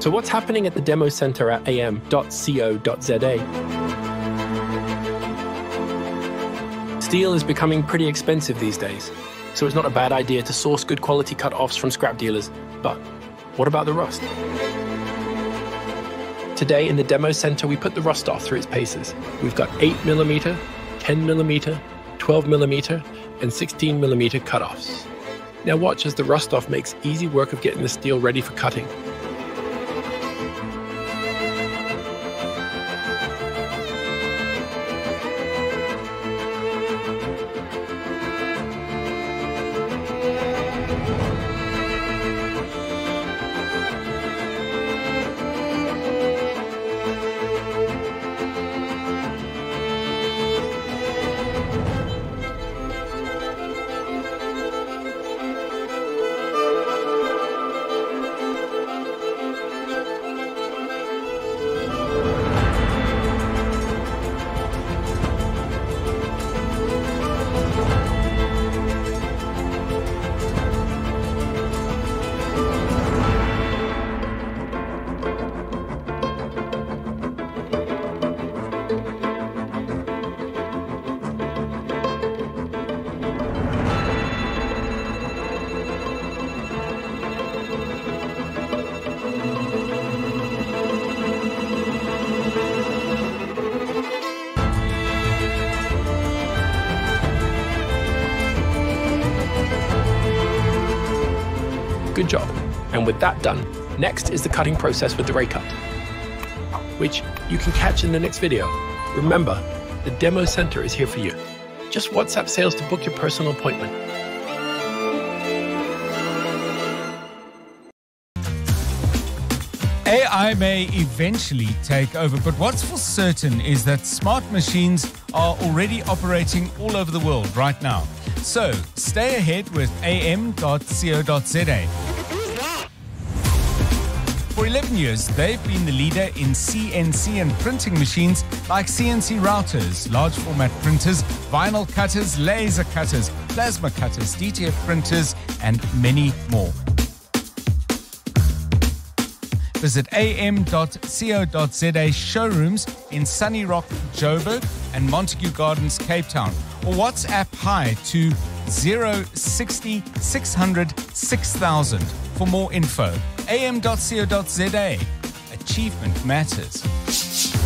So, what's happening at the demo center at am.co.za? Steel is becoming pretty expensive these days, so it's not a bad idea to source good quality cut offs from scrap dealers. But what about the rust? Today in the demo center, we put the RustOff through its paces. We've got 8mm, 10mm, 12mm, and 16mm cut-offs. Now watch as the RustOff makes easy work of getting the steel ready for cutting. Job. And with that done, next is the cutting process with the RayCut, which you can catch in the next video. Remember, the demo center is here for you. Just WhatsApp sales to book your personal appointment. AI may eventually take over, but what's for certain is that smart machines are already operating all over the world right now. So stay ahead with am.co.za. For 11 years, they've been the leader in CNC and printing machines like CNC routers, large format printers, vinyl cutters, laser cutters, plasma cutters, DTF printers, and many more. Visit am.co.za showrooms in Sunny Rock, Joburg, and Montague Gardens, Cape Town, or WhatsApp hi to 060 600 6000 for more info. am.co.za. Achievement matters.